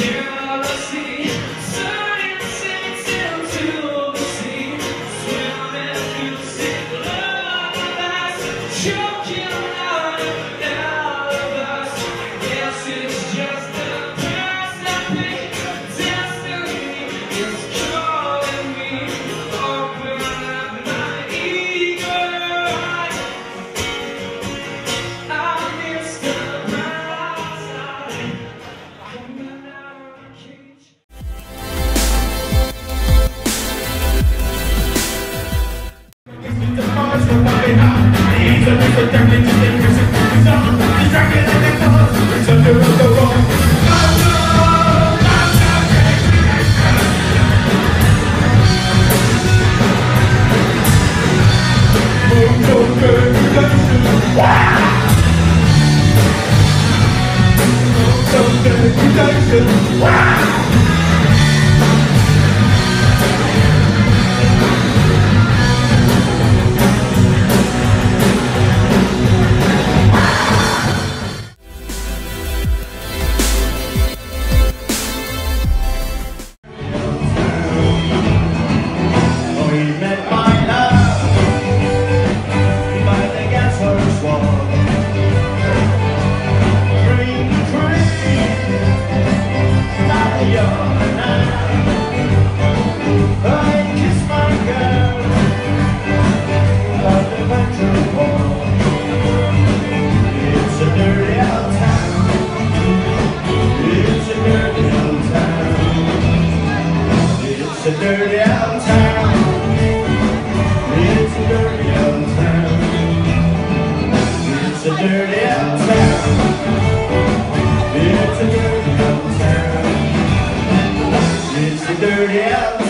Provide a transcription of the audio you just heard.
Here gonna do dirty old town. It's a dirty old town. It's a dirty old town.